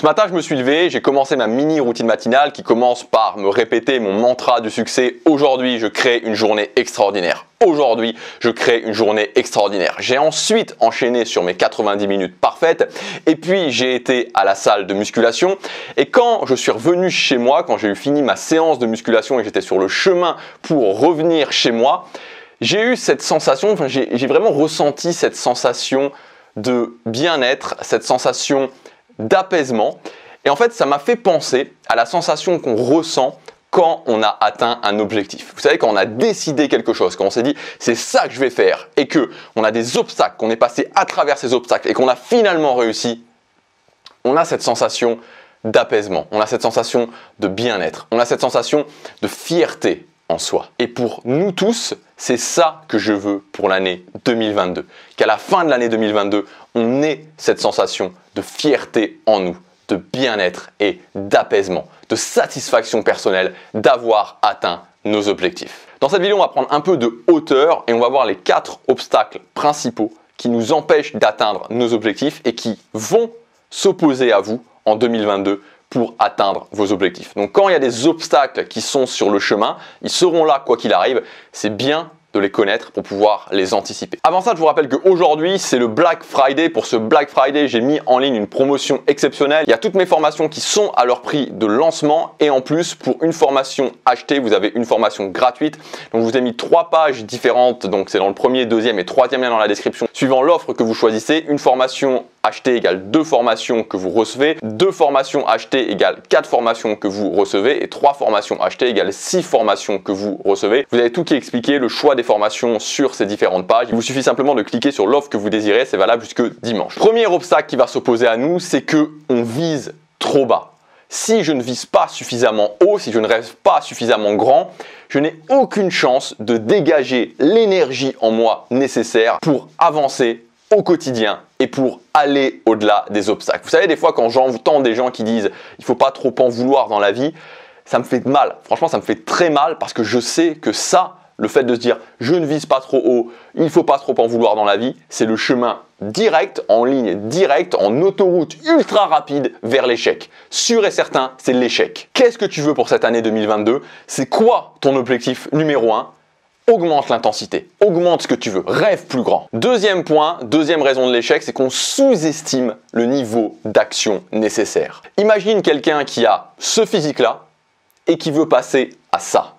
Ce matin, je me suis levé, j'ai commencé ma mini routine matinale qui commence par me répéter mon mantra du succès. Aujourd'hui, je crée une journée extraordinaire. Aujourd'hui, je crée une journée extraordinaire. J'ai ensuite enchaîné sur mes 90 minutes parfaites et puis j'ai été à la salle de musculation et quand je suis revenu chez moi, quand j'ai eu fini ma séance de musculation et j'étais sur le chemin pour revenir chez moi, j'ai eu cette sensation, enfin, j'ai vraiment ressenti cette sensation de bien-être, cette sensation d'apaisement. Et en fait, ça m'a fait penser à la sensation qu'on ressent quand on a atteint un objectif. Vous savez, quand on a décidé quelque chose, quand on s'est dit c'est ça que je vais faire et que on a des obstacles, qu'on est passé à travers ces obstacles et qu'on a finalement réussi, on a cette sensation d'apaisement, on a cette sensation de bien-être, on a cette sensation de fierté en soi. Et pour nous tous, c'est ça que je veux pour l'année 2022. Qu'à la fin de l'année 2022, on ait cette sensation de fierté en nous, de bien-être et d'apaisement, de satisfaction personnelle d'avoir atteint nos objectifs. Dans cette vidéo, on va prendre un peu de hauteur et on va voir les quatre obstacles principaux qui nous empêchent d'atteindre nos objectifs et qui vont s'opposer à vous en 2022 pour atteindre vos objectifs. Donc quand il y a des obstacles qui sont sur le chemin, ils seront là quoi qu'il arrive. C'est bien de les connaître pour pouvoir les anticiper. Avant ça, je vous rappelle qu'aujourd'hui, c'est le Black Friday. Pour ce Black Friday, j'ai mis en ligne une promotion exceptionnelle. Il y a toutes mes formations qui sont à leur prix de lancement et en plus, pour une formation achetée, vous avez une formation gratuite. Donc, je vous ai mis trois pages différentes. Donc, c'est dans le premier, deuxième et troisième lien dans la description. Suivant l'offre que vous choisissez, une formation achetée égale deux formations que vous recevez, deux formations achetées égale quatre formations que vous recevez et trois formations achetées égale six formations que vous recevez. Vous avez tout qui est expliqué, le choix des formations sur ces différentes pages. Il vous suffit simplement de cliquer sur l'offre que vous désirez, c'est valable jusque dimanche. Premier obstacle qui va s'opposer à nous, c'est que on vise trop bas. Si je ne vise pas suffisamment haut, si je ne rêve pas suffisamment grand, je n'ai aucune chance de dégager l'énergie en moi nécessaire pour avancer au quotidien et pour aller au-delà des obstacles. Vous savez, des fois, quand j'entends des gens qui disent il faut pas trop en vouloir dans la vie, ça me fait mal. Franchement, ça me fait très mal parce que je sais que ça, le fait de se dire je ne vise pas trop haut, il ne faut pas trop en vouloir dans la vie, c'est le chemin direct, en ligne directe, en autoroute ultra rapide vers l'échec. Sûr et certain, c'est l'échec. Qu'est-ce que tu veux pour cette année 2022 C'est quoi ton objectif numéro 1 augmente l'intensité, augmente ce que tu veux, rêve plus grand. Deuxième point, deuxième raison de l'échec, c'est qu'on sous-estime le niveau d'action nécessaire. Imagine quelqu'un qui a ce physique-là et qui veut passer à ça.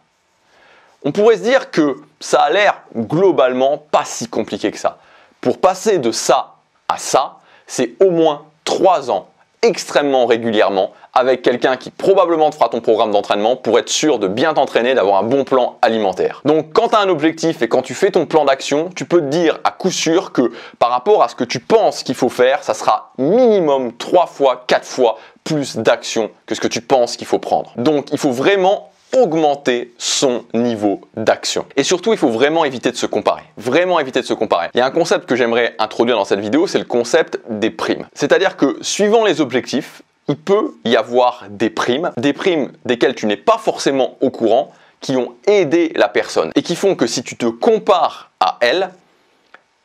On pourrait se dire que ça a l'air globalement pas si compliqué que ça. Pour passer de ça à ça, c'est au moins 3 ans extrêmement régulièrement avec quelqu'un qui probablement te fera ton programme d'entraînement pour être sûr de bien t'entraîner, d'avoir un bon plan alimentaire. Donc quand tu as un objectif et quand tu fais ton plan d'action, tu peux te dire à coup sûr que par rapport à ce que tu penses qu'il faut faire, ça sera minimum 3 fois, 4 fois plus d'action que ce que tu penses qu'il faut prendre. Donc il faut vraiment augmenter son niveau d'action. Et surtout, il faut vraiment éviter de se comparer. Vraiment éviter de se comparer. Il y a un concept que j'aimerais introduire dans cette vidéo, c'est le concept des primes. C'est-à-dire que suivant les objectifs, il peut y avoir des primes, des primes desquelles tu n'es pas forcément au courant, qui ont aidé la personne et qui font que si tu te compares à elle,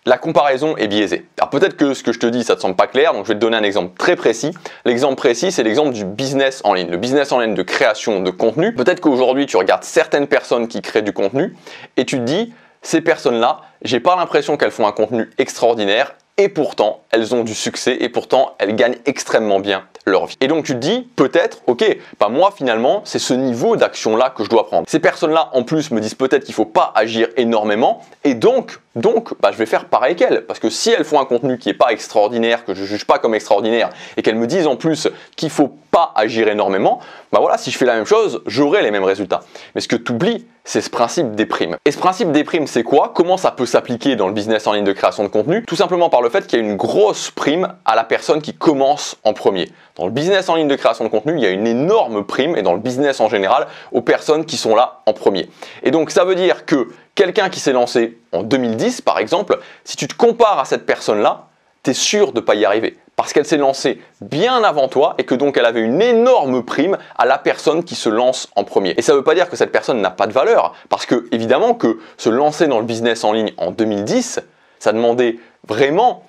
la comparaison est biaisée. Alors peut-être que ce que je te dis, ça te semble pas clair, donc je vais te donner un exemple très précis. L'exemple précis, c'est l'exemple du business en ligne. Le business en ligne de création de contenu. Peut-être qu'aujourd'hui, tu regardes certaines personnes qui créent du contenu et tu te dis, ces personnes-là, j'ai pas l'impression qu'elles font un contenu extraordinaire et pourtant, elles ont du succès et pourtant, elles gagnent extrêmement bien leur vie. Et donc tu te dis peut-être, ok, bah moi finalement c'est ce niveau d'action là que je dois prendre. Ces personnes-là en plus me disent peut-être qu'il faut pas agir énormément et donc donc bah, je vais faire pareil qu'elles parce que si elles font un contenu qui est pas extraordinaire, que je juge pas comme extraordinaire et qu'elles me disent en plus qu'il faut pas agir énormément, bah voilà, si je fais la même chose, j'aurai les mêmes résultats. Mais ce que tu oublies, c'est ce principe des primes. Et ce principe des primes, c'est quoi? Comment ça peut s'appliquer dans le business en ligne de création de contenu? Tout simplement par le fait qu'il y a une grosse prime à la personne qui commence en premier. Dans le business en ligne de création de contenu, il y a une énorme prime, et dans le business en général, aux personnes qui sont là en premier. Et donc ça veut dire que quelqu'un qui s'est lancé en 2010, par exemple, si tu te compares à cette personne-là, tu es sûr de ne pas y arriver. Parce qu'elle s'est lancée bien avant toi et que donc elle avait une énorme prime à la personne qui se lance en premier. Et ça ne veut pas dire que cette personne n'a pas de valeur. Parce que évidemment que se lancer dans le business en ligne en 2010, ça demandait vraiment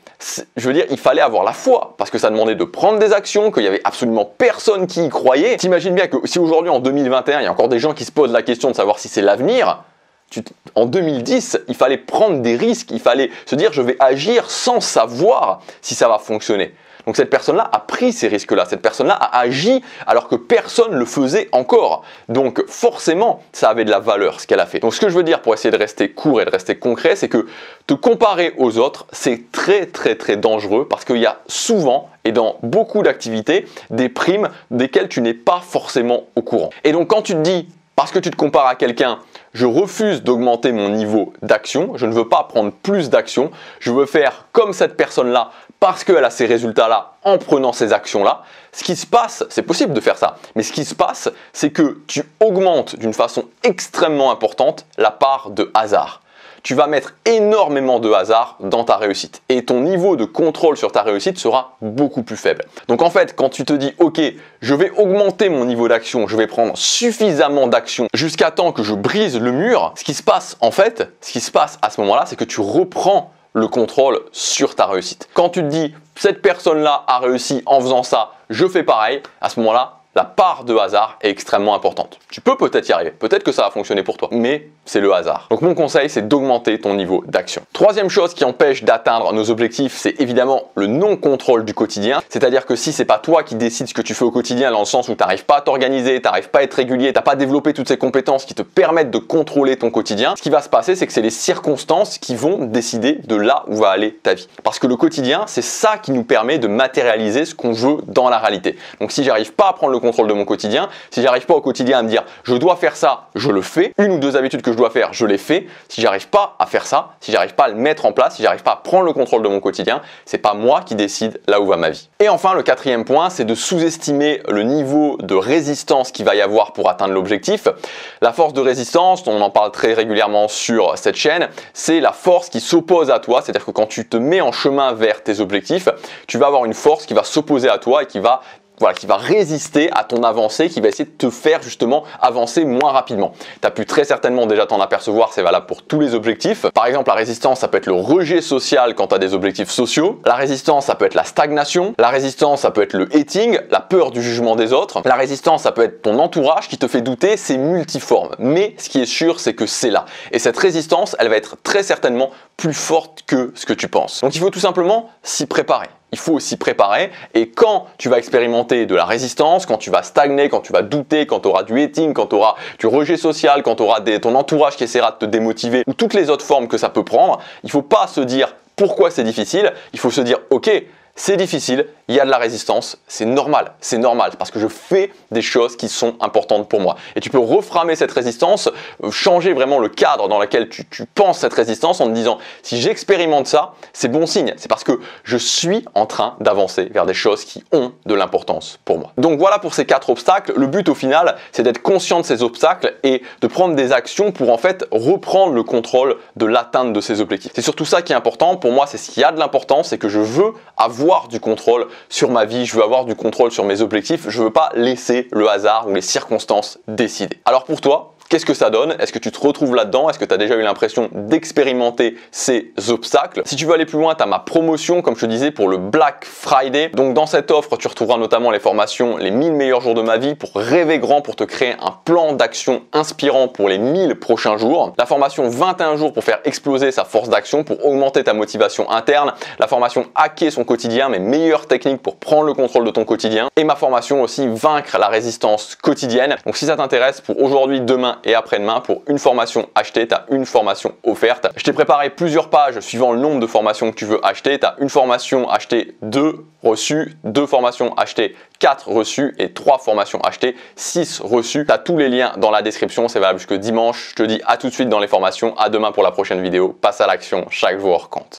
je veux dire, il fallait avoir la foi, parce que ça demandait de prendre des actions, qu'il y avait absolument personne qui y croyait. T'imagines bien que si aujourd'hui, en 2021, il y a encore des gens qui se posent la question de savoir si c'est l'avenir, en 2010, il fallait prendre des risques, il fallait se dire je vais agir sans savoir si ça va fonctionner. Donc cette personne-là a pris ces risques-là, cette personne-là a agi alors que personne ne le faisait encore. Donc forcément, ça avait de la valeur ce qu'elle a fait. Donc ce que je veux dire pour essayer de rester court et de rester concret, c'est que te comparer aux autres, c'est très très très dangereux parce qu'il y a souvent et dans beaucoup d'activités des primes desquelles tu n'es pas forcément au courant. Et donc quand tu te dis parce que tu te compares à quelqu'un, je refuse d'augmenter mon niveau d'action, je ne veux pas prendre plus d'action, je veux faire comme cette personne-là parce qu'elle a ces résultats-là en prenant ces actions-là. Ce qui se passe, c'est possible de faire ça, mais ce qui se passe, c'est que tu augmentes d'une façon extrêmement importante la part de hasard tu vas mettre énormément de hasard dans ta réussite. Et ton niveau de contrôle sur ta réussite sera beaucoup plus faible. Donc en fait, quand tu te dis, ok, je vais augmenter mon niveau d'action, je vais prendre suffisamment d'action jusqu'à temps que je brise le mur, ce qui se passe en fait, ce qui se passe à ce moment-là, c'est que tu reprends le contrôle sur ta réussite. Quand tu te dis, cette personne-là a réussi en faisant ça, je fais pareil, à ce moment-là, la part de hasard est extrêmement importante. Tu peux peut-être y arriver, peut-être que ça va fonctionner pour toi, mais c'est le hasard. Donc mon conseil, c'est d'augmenter ton niveau d'action. Troisième chose qui empêche d'atteindre nos objectifs, c'est évidemment le non-contrôle du quotidien. C'est-à-dire que si c'est pas toi qui décides ce que tu fais au quotidien, dans le sens où tu n'arrives pas à t'organiser, tu n'arrives pas à être régulier, tu n'as pas développé toutes ces compétences qui te permettent de contrôler ton quotidien, ce qui va se passer, c'est que c'est les circonstances qui vont décider de là où va aller ta vie. Parce que le quotidien, c'est ça qui nous permet de matérialiser ce qu'on veut dans la réalité. Donc si j'arrive pas à prendre le contrôle de mon quotidien, si j'arrive pas au quotidien à me dire je dois faire ça, je le fais, une ou deux habitudes que je dois faire, je les fais. Si j'arrive pas à faire ça, si j'arrive pas à le mettre en place, si j'arrive pas à prendre le contrôle de mon quotidien, c'est pas moi qui décide là où va ma vie. Et enfin, le quatrième point, c'est de sous-estimer le niveau de résistance qu'il va y avoir pour atteindre l'objectif. La force de résistance, on en parle très régulièrement sur cette chaîne, c'est la force qui s'oppose à toi, c'est-à-dire que quand tu te mets en chemin vers tes objectifs, tu vas avoir une force qui va s'opposer à toi et qui va voilà, qui va résister à ton avancée, qui va essayer de te faire justement avancer moins rapidement. Tu as pu très certainement déjà t'en apercevoir, c'est valable pour tous les objectifs. Par exemple, la résistance, ça peut être le rejet social quand tu as des objectifs sociaux. La résistance, ça peut être la stagnation. La résistance, ça peut être le hating, la peur du jugement des autres. La résistance, ça peut être ton entourage qui te fait douter, c'est multiforme. Mais ce qui est sûr, c'est que c'est là. Et cette résistance, elle va être très certainement plus forte que ce que tu penses. Donc il faut tout simplement s'y préparer il faut aussi préparer. Et quand tu vas expérimenter de la résistance, quand tu vas stagner, quand tu vas douter, quand tu auras du hating, quand tu auras du rejet social, quand tu auras ton entourage qui essaiera de te démotiver, ou toutes les autres formes que ça peut prendre, il ne faut pas se dire pourquoi c'est difficile, il faut se dire ok, c'est difficile, il y a de la résistance, c'est normal, c'est normal parce que je fais des choses qui sont importantes pour moi. Et tu peux reframer cette résistance, euh, changer vraiment le cadre dans lequel tu, penses cette résistance en te disant si j'expérimente ça, c'est bon signe, c'est parce que je suis en train d'avancer vers des choses qui ont de l'importance pour moi. Donc voilà pour ces quatre obstacles. Le but au final, c'est d'être conscient de ces obstacles et de prendre des actions pour en fait reprendre le contrôle de l'atteinte de ces objectifs. C'est surtout ça qui est important. Pour moi, c'est ce qui a de l'importance, c'est que je veux avoir du contrôle sur ma vie, je veux avoir du contrôle sur mes objectifs, je veux pas laisser le hasard ou les circonstances décider. Alors pour toi, Qu'est-ce que ça donne? Est-ce que tu te retrouves là-dedans? Est-ce que tu as déjà eu l'impression d'expérimenter ces obstacles? Si tu veux aller plus loin, tu as ma promotion, comme je te disais, pour le Black Friday. Donc dans cette offre, tu retrouveras notamment les formations Les 1000 meilleurs jours de ma vie pour rêver grand, pour te créer un plan d'action inspirant pour les 1000 prochains jours. La formation 21 jours pour faire exploser sa force d'action, pour augmenter ta motivation interne. La formation Hacker son quotidien, mes meilleures techniques pour prendre le contrôle de ton quotidien. Et ma formation aussi Vaincre la résistance quotidienne. Donc si ça t'intéresse pour aujourd'hui, et après-demain pour une formation achetée, tu as une formation offerte. Je t'ai préparé plusieurs pages suivant le nombre de formations que tu veux acheter. Tu as une formation achetée, deux reçues, deux formations achetées, quatre reçues et trois formations achetées, six reçues. Tu as tous les liens dans la description, c'est valable jusque dimanche. Je te dis à tout de suite dans les formations, à demain pour la prochaine vidéo. Passe à l'action, chaque jour compte.